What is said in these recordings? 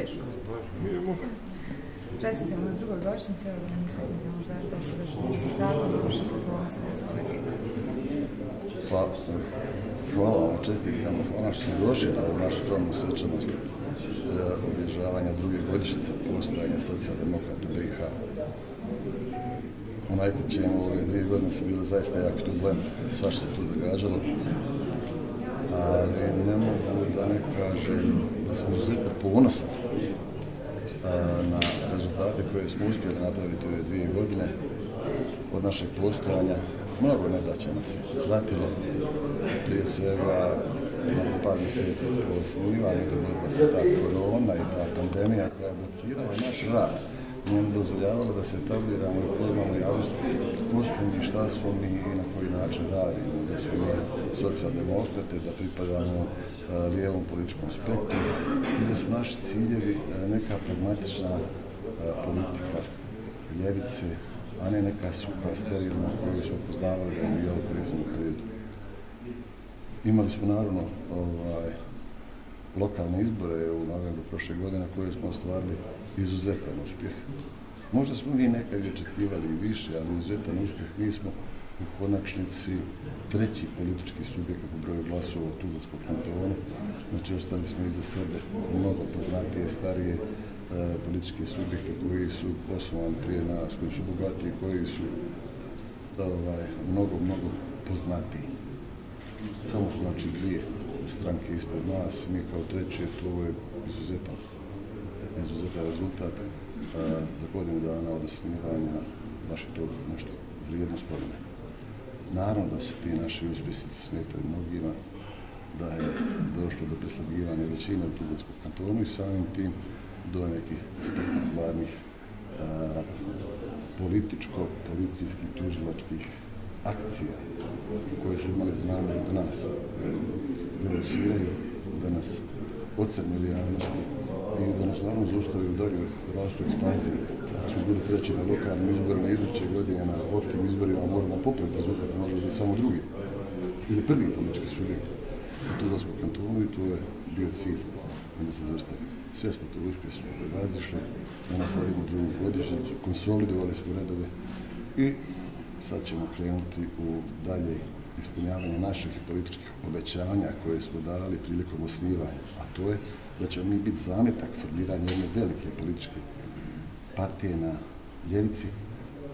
teško. Nije može. Čestitam na drugoj godišnjici, evo da mi istaknete možda to se već rezultatom, što ste ponosni za ove vrijeme. Pa, hvala vam, čestitkama, hvala što ste došli na ovu našu tronu svečanost za obježavanja druge godišnjice postojanja socijaldemokrata BiH. U najkraćem ove dvije godine su bile zaista jako turbulentne, sva što se tu događalo, ali ne mogu da ne kažem da sam izuzetno ponosan na rezultate koje smo uspjeli napraviti ove dvije godine od našeg postojanja. Mnogo nedaća nas je pratilo. Prije svega, nakon par mjeseci po osnivanju dogodila se ta korona i ta pandemija koja je blokirala naš rad. Nam dozvoljavalo da se etabliramo i poznamo javnost ko smo mi, šta smo mi i na koji način radimo, da smo mi socijaldemokrate, da pripadamo e, lijevom političkom spektru i da su naši ciljevi e, neka pragmatična e, politika ljevice, a ne neka suha sterilna koju su poznavali da je bilo u kriznom periodu. Imali smo naravno ovaj, lokalne izbore u novembru prošle godine koje smo ostvarili izuzetan uspjeh. Možda smo mi nekad očekivali i više, ali izuzetan uspjeh mi smo u konačnici treći politički subjekt u broju glasova u Tuzlanskom kantonu. Znači, ostali smo iza sebe mnogo poznatije, starije e, političke subjekte koji su osnovani prije nas, koji su bogati i koji su ovaj, mnogo, mnogo poznatiji. Samo su znači dvije stranke ispod nas, mi kao treće, to je izuzetan, izuzetan rezultat a, za godinu dana od osnivanja baš je to nešto vrijedno spomene. Naravno da se ti naši uspjesici smetaju mnogima, da je došlo do preslagivanja većine u Tuzlanskom kantonu i samim tim do nekih spektakularnih e, političko-policijskih tužilačkih akcija koje su imali znanje od nas. Denuciraju, da nas ocrnili javnosti i da nas naravno u dalje rastu ekspanzije. Smo bili treći na lokalnim izborima iduće godine na opštim izborima, moramo popraviti rezultat, može biti samo drugi. Ili prvi politički subjekt. U Tuzlanskom kantonu i to je bio cilj. Da se zaustavi. Sve smo to uspješno razlišli, danas nasledimo drugu godišnjicu, konsolidovali smo redove i sad ćemo krenuti u dalje ispunjavanje naših političkih obećanja koje smo dali prilikom osnivanja, a to je da ćemo mi biti zametak formiranja jedne velike političke partije na ljevici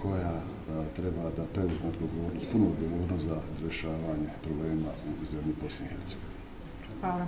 koja a, treba da preuzme odgovornost, puno odgovornost za rešavanje problema u zemlji Bosne i Hercegovine. Hvala.